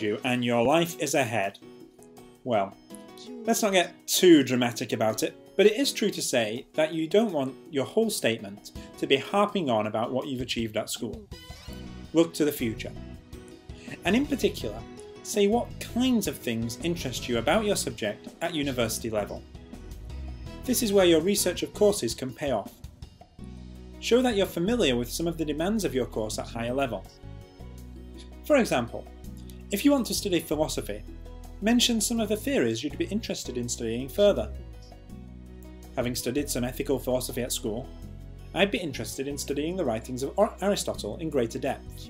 you and your life is ahead. Well, let's not get too dramatic about it, but it is true to say that you don't want your whole statement to be harping on about what you've achieved at school. Look to the future. And in particular, say what kinds of things interest you about your subject at university level. This is where your research of courses can pay off. Show that you're familiar with some of the demands of your course at higher level. For example, if you want to study philosophy, mention some of the theories you'd be interested in studying further. Having studied some ethical philosophy at school, I'd be interested in studying the writings of Aristotle in greater depth.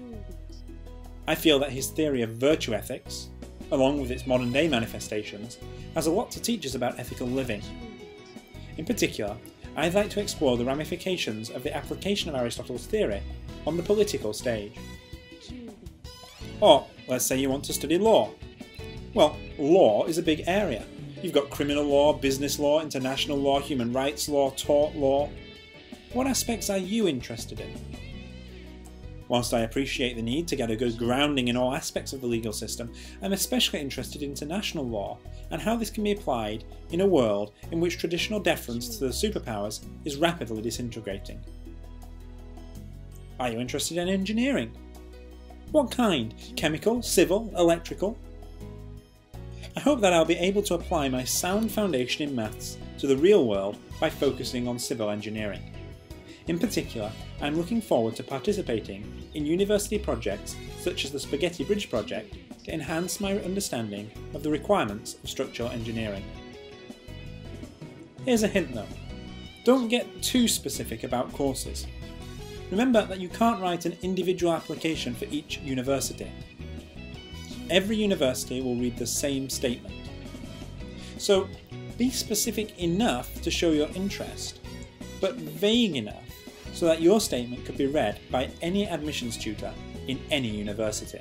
I feel that his theory of virtue ethics, along with its modern day manifestations, has a lot to teach us about ethical living. In particular, I'd like to explore the ramifications of the application of Aristotle's theory on the political stage. Or, let's say you want to study law. Well, law is a big area. You've got criminal law, business law, international law, human rights law, tort law. What aspects are you interested in? Whilst I appreciate the need to get a good grounding in all aspects of the legal system, I'm especially interested in international law and how this can be applied in a world in which traditional deference to the superpowers is rapidly disintegrating. Are you interested in engineering? What kind? Chemical, civil, electrical? I hope that I'll be able to apply my sound foundation in maths to the real world by focusing on civil engineering. In particular, I'm looking forward to participating in university projects such as the Spaghetti Bridge project to enhance my understanding of the requirements of structural engineering. Here's a hint though. Don't get too specific about courses. Remember that you can't write an individual application for each university. Every university will read the same statement. So be specific enough to show your interest, but vague enough so that your statement could be read by any admissions tutor in any university.